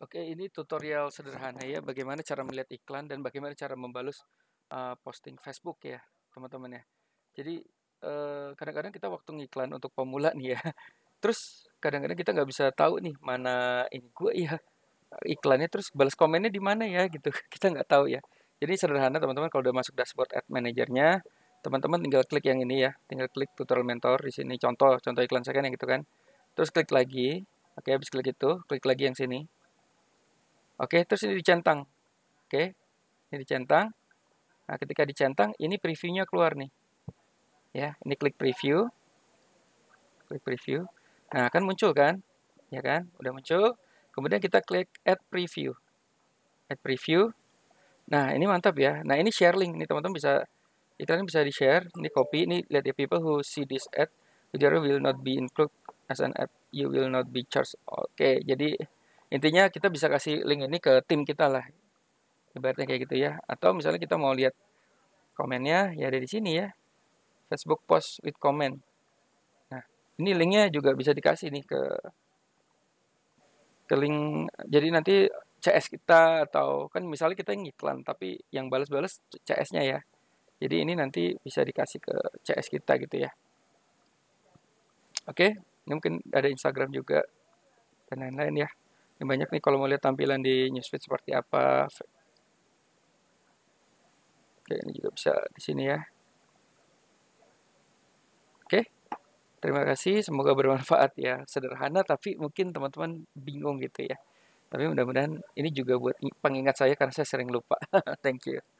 Oke, ini tutorial sederhana ya, bagaimana cara melihat iklan dan bagaimana cara membalus uh, posting Facebook ya, teman-teman ya. Jadi uh, kadang-kadang kita waktu ngiklan untuk pemula nih ya, terus kadang-kadang kita nggak bisa tahu nih mana ini gue ya iklannya, terus balas komennya di mana ya gitu, kita nggak tahu ya. Jadi sederhana teman-teman kalau udah masuk dashboard ad manajernya, teman-teman tinggal klik yang ini ya, tinggal klik tutorial mentor di sini contoh, contoh iklan saya kan yang gitu kan. Terus klik lagi, oke habis klik itu, klik lagi yang sini Oke, terus ini dicentang. Oke, ini dicentang. Nah, ketika dicentang, ini previewnya keluar nih. Ya, ini klik preview. Klik preview. Nah, kan muncul kan? Ya kan? Udah muncul. Kemudian kita klik add preview. Add preview. Nah, ini mantap ya. Nah, ini share link nih teman-teman bisa iklan bisa di-share. Ini copy, ini lihat ya people who see this ad video will not be included as an ad. You will not be charged. Oke, jadi intinya kita bisa kasih link ini ke tim kita lah. Ibaratnya kayak gitu ya. Atau misalnya kita mau lihat komennya ya ada di sini ya. Facebook post with comment. Nah ini linknya juga bisa dikasih nih ke ke link. Jadi nanti CS kita atau kan misalnya kita ngiklan tapi yang balas-balas CS-nya ya. Jadi ini nanti bisa dikasih ke CS kita gitu ya. Oke ini mungkin ada Instagram juga dan lain-lain ya ini banyak nih kalau mau lihat tampilan di newsfeed seperti apa. Oke, ini juga bisa di sini ya. Oke. Terima kasih, semoga bermanfaat ya. Sederhana tapi mungkin teman-teman bingung gitu ya. Tapi mudah-mudahan ini juga buat pengingat saya karena saya sering lupa. Thank you.